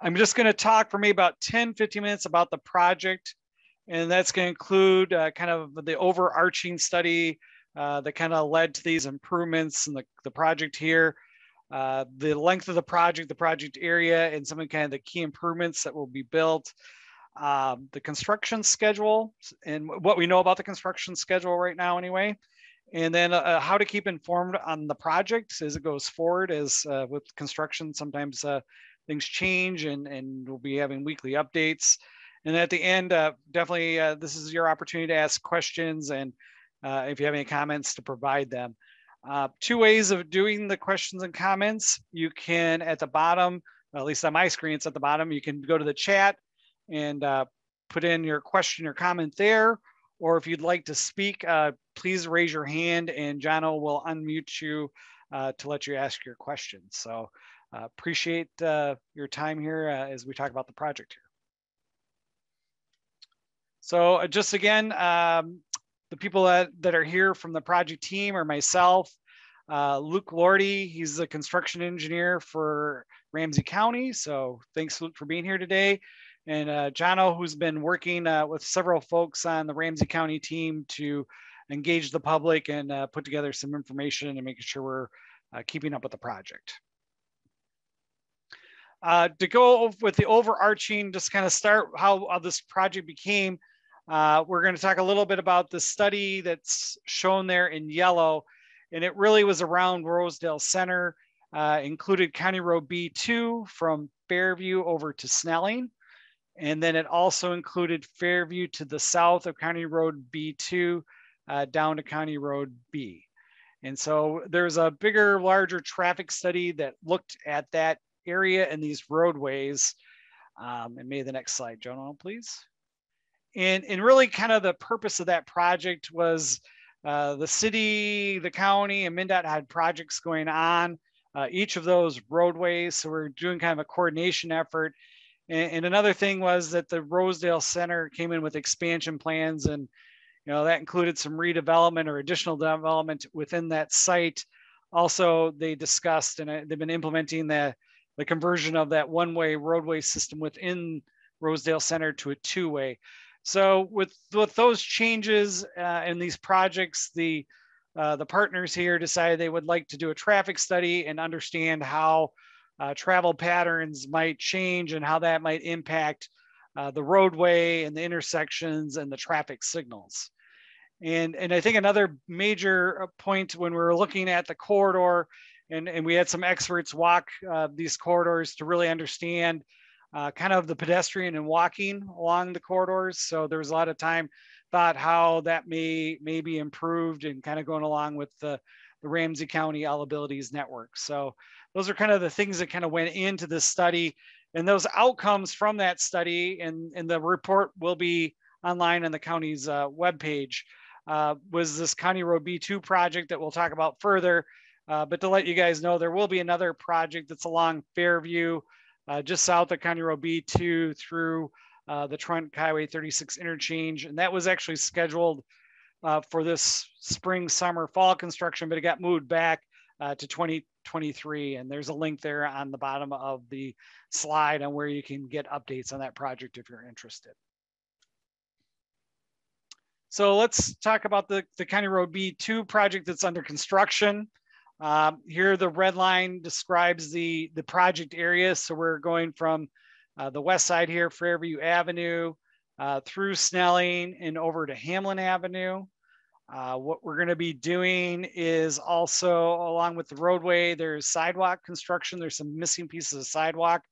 I'm just going to talk for me about 10, 15 minutes about the project. And that's going to include uh, kind of the overarching study uh, that kind of led to these improvements in the, the project here, uh, the length of the project, the project area, and some of kind of the key improvements that will be built, um, the construction schedule, and what we know about the construction schedule right now anyway, and then uh, how to keep informed on the project as it goes forward as uh, with construction sometimes uh, things change and, and we'll be having weekly updates. And at the end, uh, definitely uh, this is your opportunity to ask questions and uh, if you have any comments to provide them. Uh, two ways of doing the questions and comments. You can at the bottom, at least on my screen, it's at the bottom, you can go to the chat and uh, put in your question or comment there. Or if you'd like to speak, uh, please raise your hand and Jono will unmute you to let you ask your questions. So uh, appreciate uh, your time here uh, as we talk about the project here. So uh, just again, um, the people that, that are here from the project team are myself, uh, Luke Lordy, he's the construction engineer for Ramsey County. So thanks Luke for being here today. And uh, Jono, who's been working with several folks on the Ramsey County team to engage the public and put together some information and making sure we're keeping up with the project. Uh, to go with the overarching, just kind of start how, how this project became, uh, we're going to talk a little bit about the study that's shown there in yellow. And it really was around Rosedale Center, uh, included County Road B2 from Fairview over to Snelling. And then it also included Fairview to the south of County Road B2 uh, down to County Road B. And so there's a bigger, larger traffic study that looked at that area and these roadways. Um, and maybe the next slide, Jono, please. And, and really kind of the purpose of that project was uh, the city, the county, and MnDOT had projects going on, uh, each of those roadways. So we're doing kind of a coordination effort. And, and, another thing was that the Rosedale Center came in with expansion plans and you know that included some redevelopment or additional development within that site. Also, they discussed and uh, they've been implementing the the conversion of that one-way roadway system within Rosedale Center to a two-way. So with, with those changes uh, in these projects, the, uh, the partners here decided they would like to do a traffic study and understand how uh, travel patterns might change and how that might impact uh, the roadway and the intersections and the traffic signals. And, and I think another major uh, point when we were looking at the corridor and, and we had some experts walk uh, these corridors to really understand uh, kind of the pedestrian and walking along the corridors. So there was a lot of time thought how that may, may be improved and kind of going along with the, the Ramsey County All Abilities Network. So those are kind of the things that kind of went into this study and those outcomes from that study and, and the report will be online on the county's uh, webpage uh, was this County Road B2 project that we'll talk about further uh, but to let you guys know, there will be another project that's along Fairview, uh, just south of County Road B2 through uh, the Trunk Highway 36 interchange. And that was actually scheduled uh, for this spring, summer, fall construction, but it got moved back uh, to 2023. And there's a link there on the bottom of the slide on where you can get updates on that project if you're interested. So let's talk about the, the County Road B2 project that's under construction. Um, here, the red line describes the, the project area. So we're going from uh, the west side here, Fairview Avenue, uh, through Snelling and over to Hamline Avenue. Uh, what we're going to be doing is also along with the roadway, there's sidewalk construction. There's some missing pieces of sidewalk.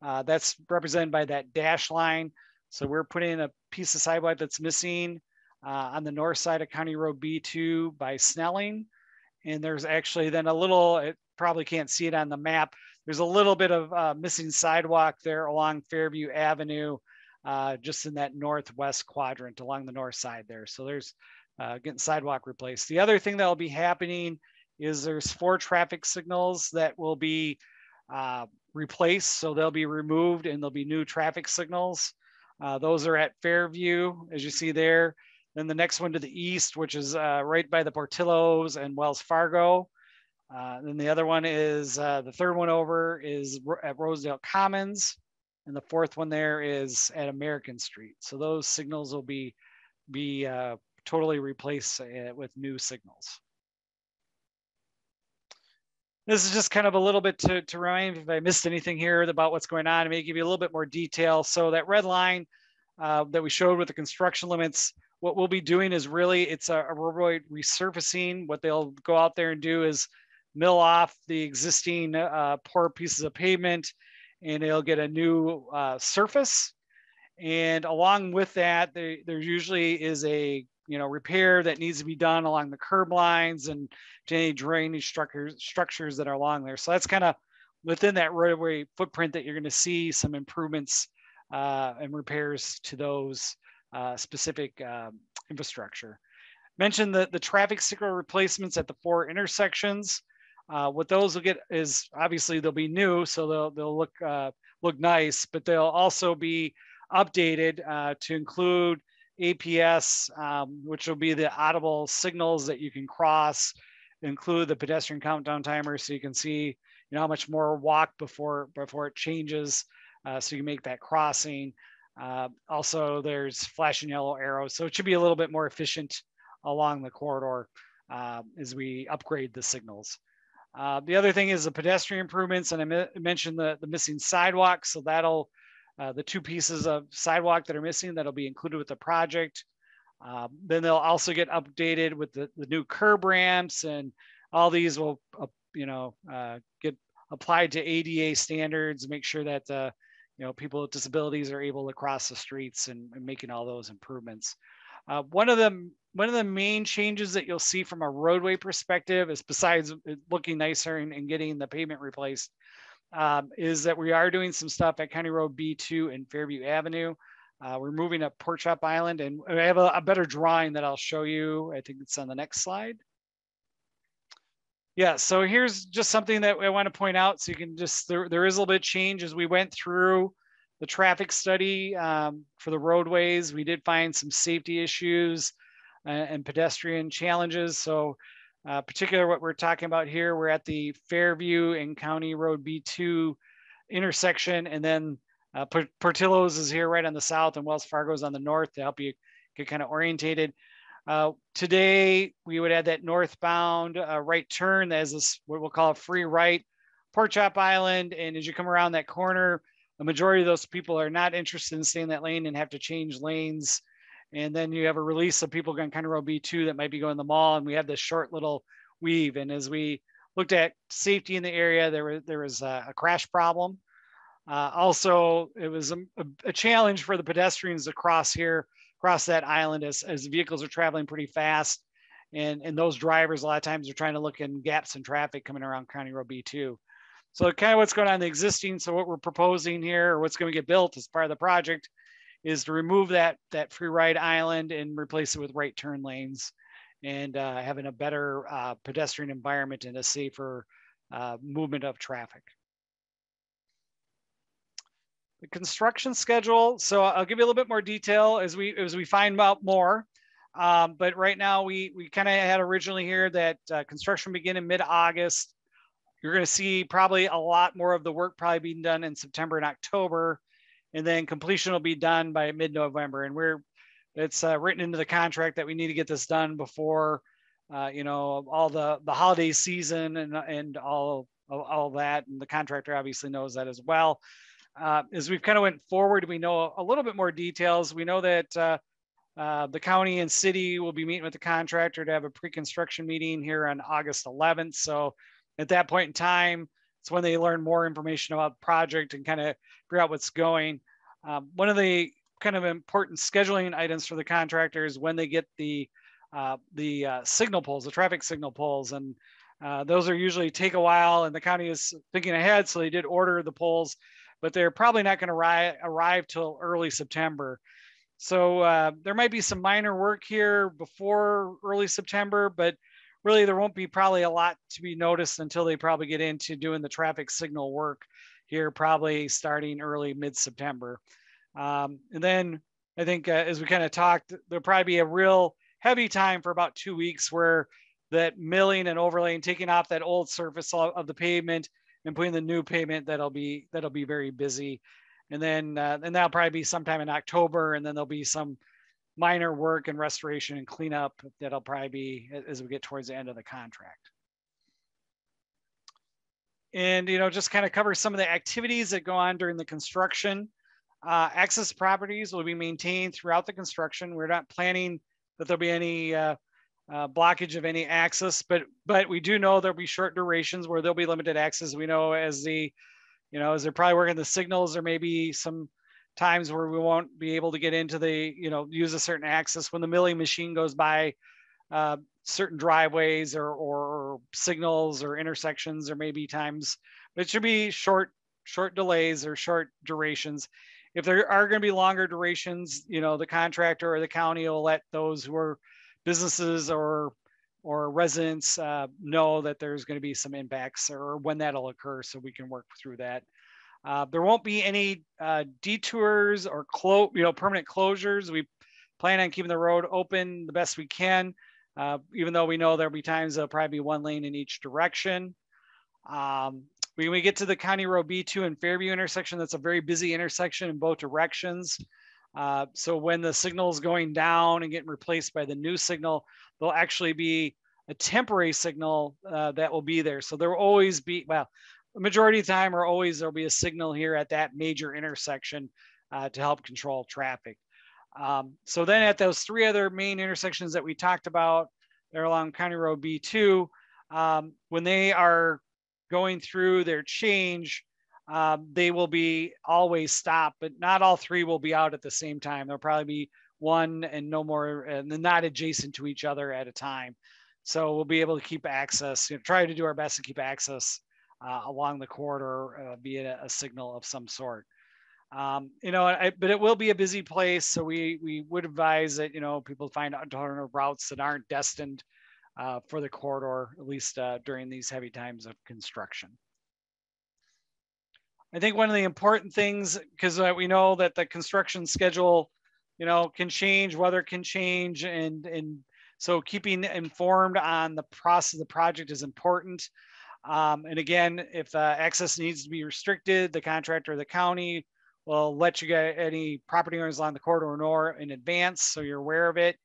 Uh, that's represented by that dash line. So we're putting a piece of sidewalk that's missing uh, on the north side of County Road B2 by Snelling. And there's actually then a little, it probably can't see it on the map. There's a little bit of uh, missing sidewalk there along Fairview Avenue, uh, just in that northwest quadrant along the north side there. So there's uh, getting sidewalk replaced. The other thing that will be happening is there's four traffic signals that will be uh, replaced. So they'll be removed and there'll be new traffic signals. Uh, those are at Fairview, as you see there. Then the next one to the east, which is uh, right by the Portillos and Wells Fargo. Uh, then the other one is uh, the third one over is at Rosedale Commons. and the fourth one there is at American Street. So those signals will be be uh, totally replaced with new signals. This is just kind of a little bit to, to remind if I missed anything here about what's going on, I may give you a little bit more detail. So that red line uh, that we showed with the construction limits, what we'll be doing is really, it's a, a roadway resurfacing. What they'll go out there and do is mill off the existing uh, poor pieces of pavement and it'll get a new uh, surface. And along with that, there, there usually is a you know repair that needs to be done along the curb lines and to any drainage structures structures that are along there. So that's kind of within that roadway footprint that you're going to see some improvements uh, and repairs to those uh, specific um, infrastructure. Mentioned the, the traffic signal replacements at the four intersections. Uh, what those will get is obviously they'll be new, so they'll they'll look uh, look nice, but they'll also be updated uh, to include APS, um, which will be the audible signals that you can cross, include the pedestrian countdown timer, so you can see you know how much more walk before before it changes, uh, so you can make that crossing. Uh, also, there's flashing yellow arrows, so it should be a little bit more efficient along the corridor uh, as we upgrade the signals. Uh, the other thing is the pedestrian improvements, and I mentioned the, the missing sidewalk. So that'll, uh, the two pieces of sidewalk that are missing, that'll be included with the project. Um, then they'll also get updated with the, the new curb ramps and all these will, uh, you know, uh, get applied to ADA standards, make sure that, uh, you know, people with disabilities are able to cross the streets and, and making all those improvements. Uh, one of the one of the main changes that you'll see from a roadway perspective is besides looking nicer and, and getting the pavement replaced, um, is that we are doing some stuff at County Road B2 and Fairview Avenue. Uh, we're moving up Pork Chop Island and I have a, a, better drawing that I'll show you. I think it's on the next slide. Yeah, so here's just something that I want to point out. So you can just, there, there is a little bit of change as we went through the traffic study um, for the roadways. We did find some safety issues uh, and pedestrian challenges. So uh, particular what we're talking about here, we're at the Fairview and County Road B2 intersection. And then uh, Portillo's is here right on the south and Wells Fargo's on the north to help you get kind of orientated. Uh, today, we would add that northbound uh, right turn as this, what we'll call a free right, Pork Chop Island. And as you come around that corner, a majority of those people are not interested in staying in that lane and have to change lanes. And then you have a release of people going kind of row B2 that might be going to the mall. And we have this short little weave. And as we looked at safety in the area, there was, there was a, a crash problem. Uh, also, it was a, a, challenge for the pedestrians to cross here, cross that island as, as vehicles are traveling pretty fast. And, and those drivers, a lot of times, are trying to look in gaps in traffic coming around County Road B2. So kind of what's going on in the existing. So what we're proposing here or what's going to get built as part of the project is to remove that, that free ride island and replace it with right turn lanes and uh, having a better uh, pedestrian environment and a safer uh, movement of traffic. The construction schedule. So I'll give you a little bit more detail as we as we find out more. Um, but right now we we kind of had originally here that uh, construction begin in mid-August you're going to see probably a lot more of the work probably being done in September and October, and then completion will be done by mid-November. And we're it's uh, written into the contract that we need to get this done before uh, you know all the the holiday season and and all all that. And the contractor obviously knows that as well. Uh, as we've kind of went forward, we know a little bit more details. We know that uh, uh, the county and city will be meeting with the contractor to have a pre-construction meeting here on August 11th. So at that point in time, it's when they learn more information about the project and kind of figure out what's going. Um, one of the kind of important scheduling items for the contractors when they get the uh, the uh, signal poles, the traffic signal poles, and uh, those are usually take a while. And the county is thinking ahead, so they did order the poles, but they're probably not going to arrive arrive till early September. So uh, there might be some minor work here before early September, but really there won't be probably a lot to be noticed until they probably get into doing the traffic signal work here, probably starting early mid-September. Um, and then I think uh, as we kind of talked, there'll probably be a real heavy time for about two weeks where that milling and overlaying, taking off that old surface of the pavement and putting the new pavement that'll be that'll be very busy. and then uh, and that'll probably be sometime in October, and then there'll be some minor work and restoration and cleanup that'll probably be as we get towards the end of the contract. And you know, just kind of cover some of the activities that go on during the construction. Uh, access properties will be maintained throughout the construction. We're not planning that there'll be any uh, uh, blockage of any access, but but we do know there'll be short durations where there'll be limited access. We know as the, you know, as they're probably working the signals, there may be some times where we won't be able to get into the, you know, use a certain access when the milling machine goes by uh, certain driveways or, or signals or intersections. There may be times, but it should be short short delays or short durations if there are going to be longer durations, you know, the contractor or the county will let those who are businesses or or residents uh, know that there's going to be some impacts or when that'll occur so we can work through that. Uh, there won't be any uh, detours or clo- you know permanent closures. We plan on keeping the road open the best we can, uh, even though we know there'll be times there'll probably be one lane in each direction. Um, when we get to the County Road B2 and Fairview intersection, that's a very busy intersection in both directions. Uh, so when the signal is going down and getting replaced by the new signal, there'll actually be a temporary signal uh, that will be there. So there will always be, well, the majority of the time or always there'll be a signal here at that major intersection uh, to help control traffic. Um, so then at those three other main intersections that we talked about, they're along County Road B2, um, when they are going through their change, um, they will be always stopped, but not all three will be out at the same time. There'll probably be one and no more, and not adjacent to each other at a time. So we'll be able to keep access, you know, try to do our best to keep access uh, along the corridor uh, via a signal of some sort. Um, you know, I, but it will be a busy place. So we, we would advise that, you know, people find alternative routes that aren't destined uh, for the corridor, at least uh, during these heavy times of construction. I think one of the important things, because uh, we know that the construction schedule, you know, can change, weather can change, and and so keeping informed on the process of the project is important. Um, and again, if uh, access needs to be restricted, the contractor the county will let you get any property owners along the corridor know in advance, so you're aware of it.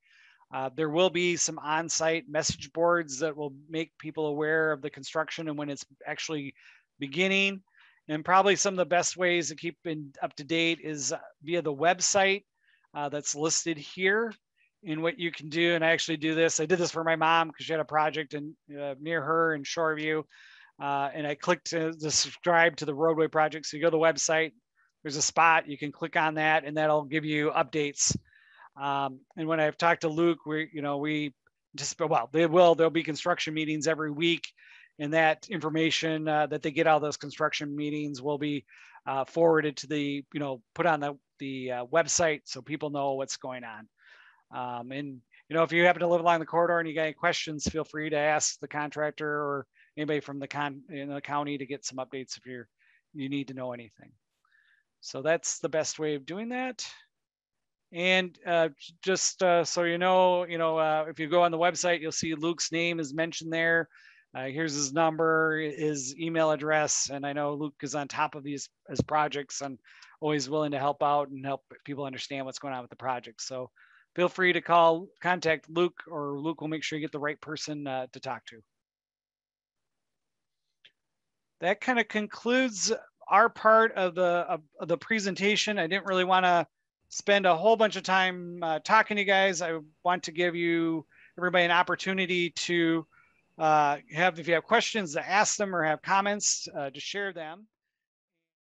Uh, there will be some on-site message boards that will make people aware of the construction and when it's actually beginning. And probably some of the best ways to keep in, up to date is uh, via the website uh, that's listed here. And what you can do, and I actually do this. I did this for my mom because she had a project in uh, near her in Shoreview, uh, and I clicked to, to subscribe to the roadway project. So you go to the website. There's a spot you can click on that, and that'll give you updates um, and when I've talked to Luke, we, you know, we just, well, they will, there'll be construction meetings every week. And that information uh, that they get out of those construction meetings will be uh, forwarded to the, you know, put on the, the uh, website so people know what's going on. Um, and, you know, if you happen to live along the corridor and you got any questions, feel free to ask the contractor or anybody from the con in the county to get some updates if you're you need to know anything. So that's the best way of doing that. And uh, just uh, so you know, you know, uh, if you go on the website, you'll see Luke's name is mentioned there. Uh, here's his number, his email address, and I know Luke is on top of these his projects and always willing to help out and help people understand what's going on with the project. So feel free to call, contact Luke, or Luke will make sure you get the right person uh, to talk to. That kind of concludes our part of the of, the presentation. I didn't really want to spend a whole bunch of time uh, talking to you guys. I want to give you everybody an opportunity to have, if you have questions, to ask them or have comments, uh, to share them.